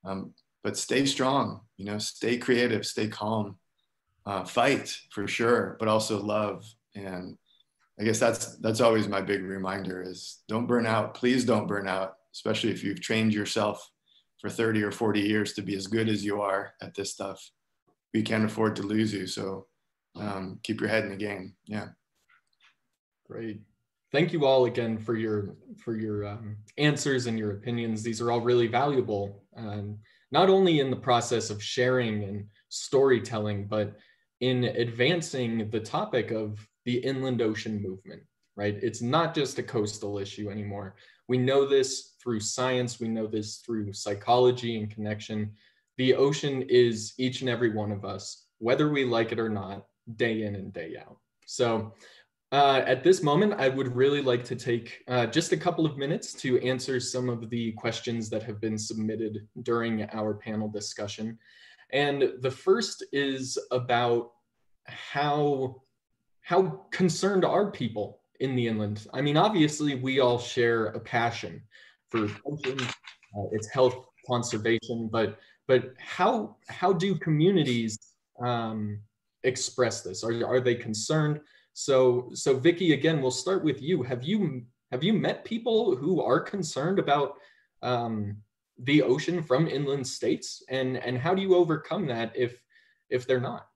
Um, but stay strong. You know, stay creative, stay calm, uh, fight for sure, but also love. And I guess that's that's always my big reminder: is don't burn out. Please don't burn out, especially if you've trained yourself for 30 or 40 years to be as good as you are at this stuff. We can't afford to lose you. So um, keep your head in the game. Yeah. Great. Thank you all again for your for your um, answers and your opinions. These are all really valuable, um, not only in the process of sharing and storytelling, but in advancing the topic of the inland ocean movement. Right? It's not just a coastal issue anymore. We know this through science. We know this through psychology and connection. The ocean is each and every one of us, whether we like it or not day in and day out. So uh, at this moment, I would really like to take uh, just a couple of minutes to answer some of the questions that have been submitted during our panel discussion. And the first is about how, how concerned are people in the inland? I mean, obviously, we all share a passion for ocean, uh, its health conservation, but but how how do communities um, express this? Are, are they concerned? So, so Vicki, again, we'll start with you. Have you have you met people who are concerned about um, the ocean from inland states, and and how do you overcome that if if they're not?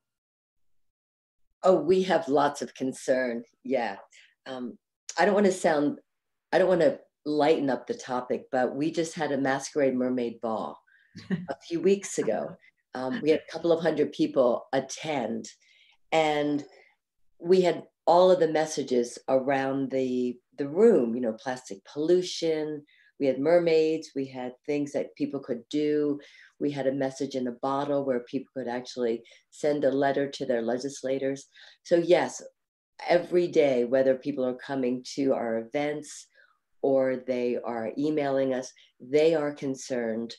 Oh, we have lots of concern. Yeah, um, I don't want to sound, I don't want to lighten up the topic, but we just had a masquerade mermaid ball a few weeks ago, um, we had a couple of hundred people attend, and we had all of the messages around the the room. You know, plastic pollution. We had mermaids. We had things that people could do. We had a message in a bottle where people could actually send a letter to their legislators. So yes, every day, whether people are coming to our events or they are emailing us, they are concerned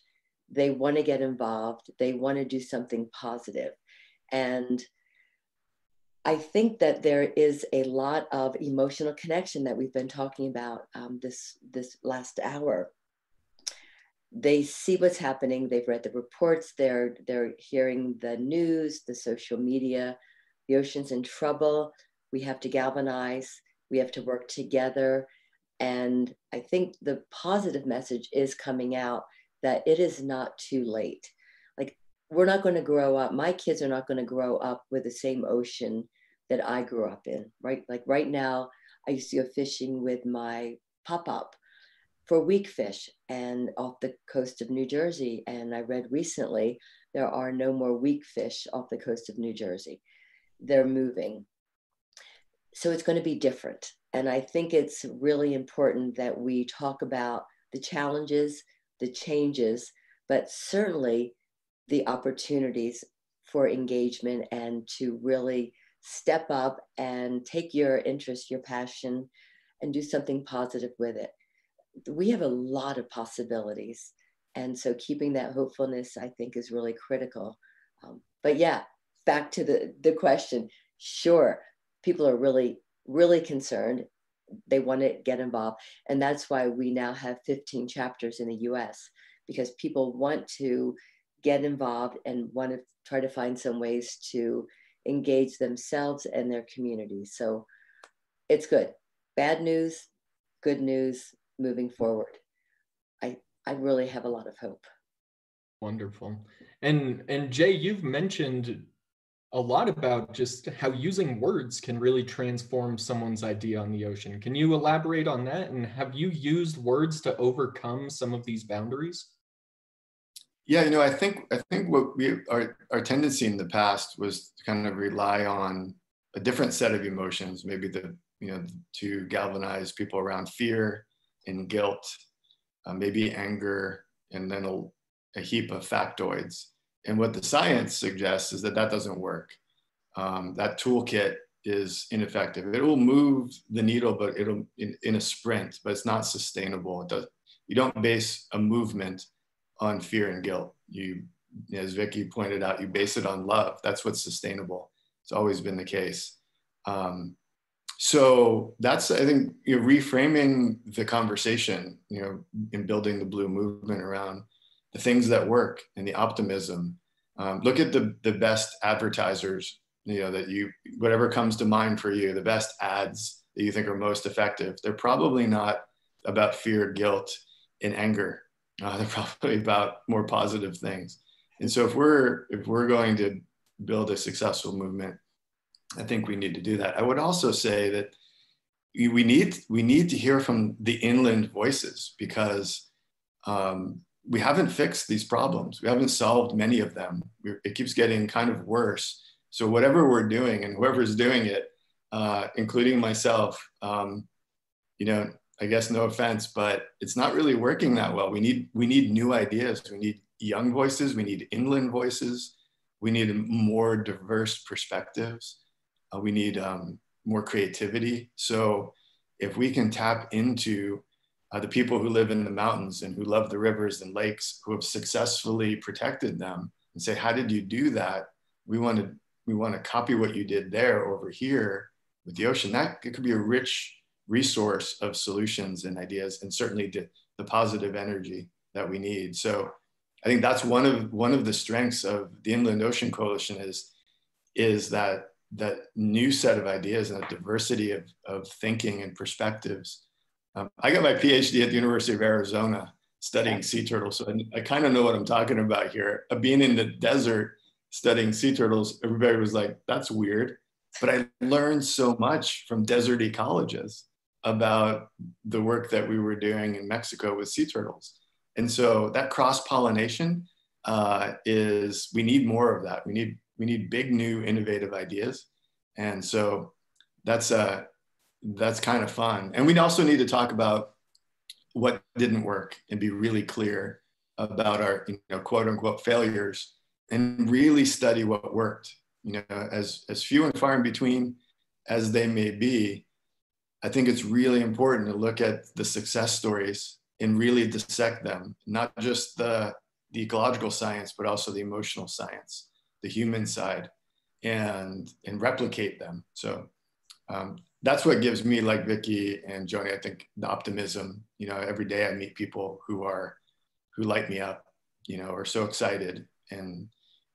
they want to get involved, they want to do something positive. And I think that there is a lot of emotional connection that we've been talking about um, this, this last hour. They see what's happening, they've read the reports, they're, they're hearing the news, the social media, the ocean's in trouble, we have to galvanize, We have to work together. And I think the positive message is coming out that it is not too late. Like, we're not going to grow up, my kids are not going to grow up with the same ocean that I grew up in, right? Like, right now, I used to go fishing with my pop up for weak fish and off the coast of New Jersey. And I read recently there are no more weak fish off the coast of New Jersey. They're moving. So it's going to be different. And I think it's really important that we talk about the challenges, the changes, but certainly the opportunities for engagement and to really step up and take your interest, your passion, and do something positive with it we have a lot of possibilities. And so keeping that hopefulness, I think, is really critical. Um, but yeah, back to the, the question sure, people are really, really concerned. They want to get involved. And that's why we now have 15 chapters in the US because people want to get involved and want to try to find some ways to engage themselves and their community. So it's good. Bad news, good news, moving forward. I I really have a lot of hope. Wonderful. And and Jay, you've mentioned a lot about just how using words can really transform someone's idea on the ocean. Can you elaborate on that? And have you used words to overcome some of these boundaries? Yeah, you know, I think I think what we our our tendency in the past was to kind of rely on a different set of emotions, maybe the you know to galvanize people around fear, and guilt, uh, maybe anger, and then a, a, heap of factoids. And what the science suggests is that that doesn't work. Um, that toolkit is ineffective. It will move the needle, but it'll in, in a sprint, but it's not sustainable. It does. You don't base a movement on fear and guilt. You, as Vicki pointed out, you base it on love. That's what's sustainable. It's always been the case. Um, so that's i think you know, reframing the conversation you know in building the blue movement around the things that work and the optimism um, look at the the best advertisers you know that you whatever comes to mind for you the best ads that you think are most effective they're probably not about fear guilt and anger uh, they're probably about more positive things and so if we're if we're going to build a successful movement I think we need to do that. I would also say that we need we need to hear from the inland voices because um, we haven't fixed these problems. We haven't solved many of them. It keeps getting kind of worse. So whatever we're doing and whoever's doing it, uh, including myself, um, you know, I guess no offense, but it's not really working that well. We need we need new ideas. We need young voices. We need inland voices. We need more diverse perspectives. Uh, we need um, more creativity. So if we can tap into uh, the people who live in the mountains and who love the rivers and lakes, who have successfully protected them, and say, "How did you do that?" We want to we want to copy what you did there over here with the ocean. That it could be a rich resource of solutions and ideas, and certainly the, the positive energy that we need. So I think that's one of one of the strengths of the Inland Ocean Coalition is is that that new set of ideas and a diversity of, of thinking and perspectives. Um, I got my PhD at the University of Arizona studying sea turtles, so I, I kind of know what I'm talking about here. Uh, being in the desert studying sea turtles, everybody was like, that's weird. But I learned so much from desert ecologists about the work that we were doing in Mexico with sea turtles. And so that cross pollination uh, is, we need more of that. We need we need big new innovative ideas and so that's uh that's kind of fun and we also need to talk about what didn't work and be really clear about our you know quote unquote failures and really study what worked you know as as few and far in between as they may be i think it's really important to look at the success stories and really dissect them not just the the ecological science but also the emotional science the human side and and replicate them. So um, that's what gives me, like Vicki and Joanie, I think the optimism. You know, every day I meet people who are who light me up. You know, are so excited and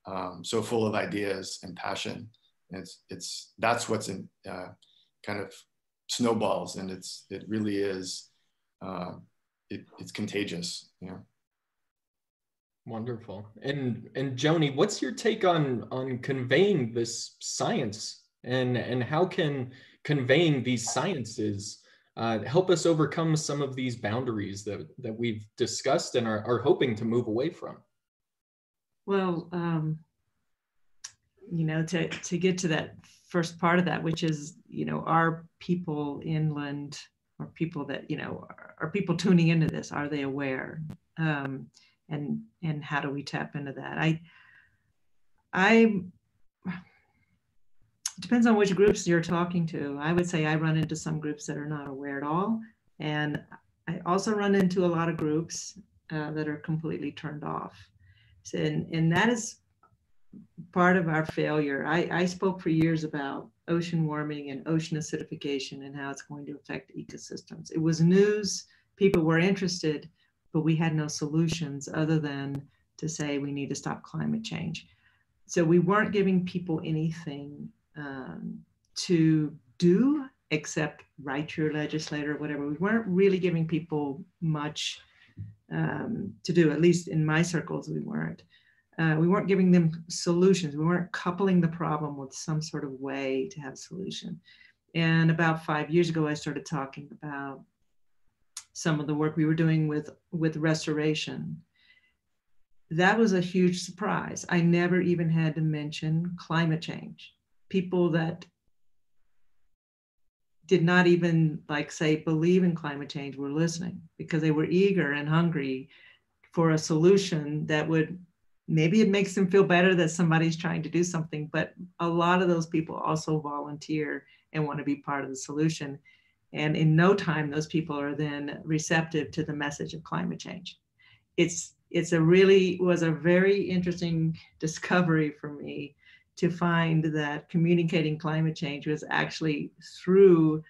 um, so full of ideas and passion. And it's it's that's what's in, uh, kind of snowballs and it's it really is uh, it, it's contagious you know wonderful. And and Joanie what's your take on on conveying this science? And and how can conveying these sciences uh, help us overcome some of these boundaries that that we've discussed and are, are hoping to move away from? Well um, you know to to get to that first part of that which is you know are people inland or people that you know are, are people tuning into this are they aware? Um, and and how do we tap into that? I i depends on which groups you're talking to. I would say i run into some groups that are not aware at all and i also run into a lot of groups uh, that are completely turned off. And and that is part of our failure I, I spoke for years about ocean warming and ocean acidification and how it's going to affect ecosystems it was news people were interested but we had no solutions other than to say we need to stop climate change. So we weren't giving people anything um, to do except write your legislator or whatever. We weren't really giving people much um, to do, at least in my circles, we weren't. Uh, we weren't giving them solutions. We weren't coupling the problem with some sort of way to have a solution. And about five years ago, I started talking about some of the work we were doing with with restoration that was a huge surprise i never even had to mention climate change people that did not even like say believe in climate change were listening because they were eager and hungry for a solution that would maybe it makes them feel better that somebody's trying to do something but a lot of those people also volunteer and want to be part of the solution and in no time, those people are then receptive to the message of climate change. It's it's a really was a very interesting discovery for me to find that communicating climate change was actually through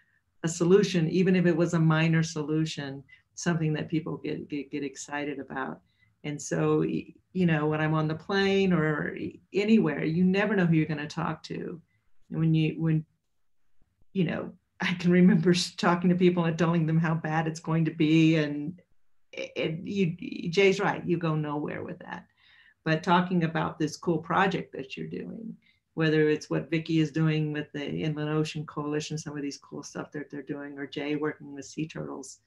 a solution, even if it was a minor solution, something that people get, get, get excited about. And so, you know, when I'm on the plane or anywhere, you never know who you're going to talk to. And when you, when, you know, I can remember talking to people and telling them how bad it's going to be. And it, it, you, Jay's right, you go nowhere with that. But talking about this cool project that you're doing, whether it's what Vicki is doing with the Inland Ocean Coalition, some of these cool stuff that they're doing, or Jay working with sea turtles,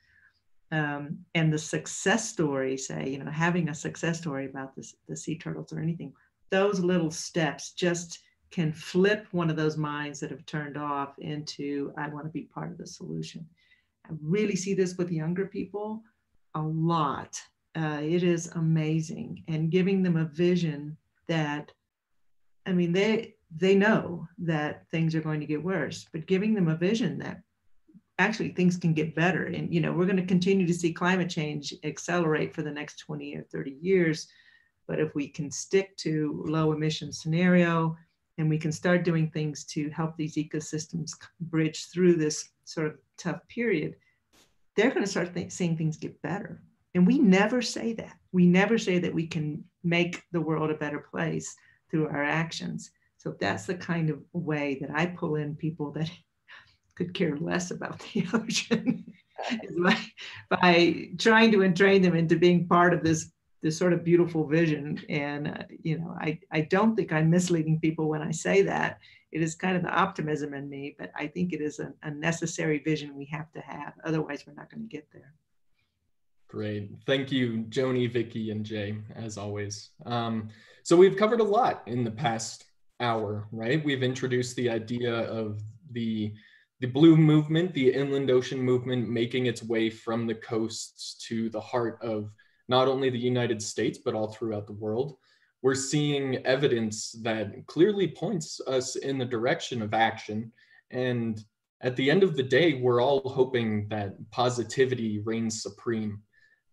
um, and the success story, say, you know, having a success story about this, the sea turtles or anything, those little steps just can flip one of those minds that have turned off into, I want to be part of the solution. I really see this with younger people a lot. Uh, it is amazing. And giving them a vision that, I mean, they, they know that things are going to get worse, but giving them a vision that actually things can get better. And, you know, we're going to continue to see climate change accelerate for the next 20 or 30 years. But if we can stick to low emission scenario, and we can start doing things to help these ecosystems bridge through this sort of tough period, they're going to start th- seeing things get better. And we never say that. We never say that we can make the world a better place through our actions. So that's the kind of way that I pull in people that could care less about the ocean by, by trying to entrain them into being part of this this sort of beautiful vision. And, uh, you know, I, I don't think I'm misleading people when I say that. It is kind of the optimism in me, but I think it is a, a necessary vision we have to have. Otherwise, we're not going to get there. Great. Thank you, Joanie, Vicki, and Jay, as always. Um, so we've covered a lot in the past hour, right? We've introduced the idea of the the blue movement, the inland ocean movement, making its way from the coasts to the heart of not only the United States, but all throughout the world. We're seeing evidence that clearly points us in the direction of action. And at the end of the day, we're all hoping that positivity reigns supreme.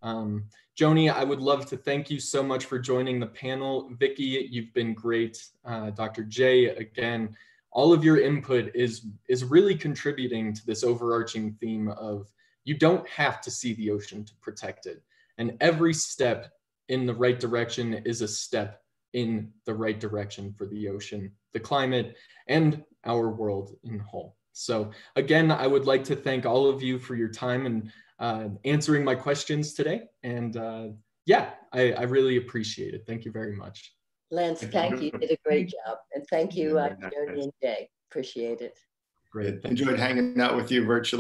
Um, Joanie, I would love to thank you so much for joining the panel. Vicki, you've been great. Uh, Dr. Jay, again, all of your input is, is really contributing to this overarching theme of you don't have to see the ocean to protect it. And every step in the right direction is a step in the right direction for the ocean, the climate, and our world in whole. So again, I would like to thank all of you for your time and uh, answering my questions today. And uh, yeah, I, I, really appreciate it. Thank you very much. Lance, thank you. You did a great job. And thank you, uh, Joanie and Jay. Appreciate it. Great. Enjoyed hanging out with you virtually.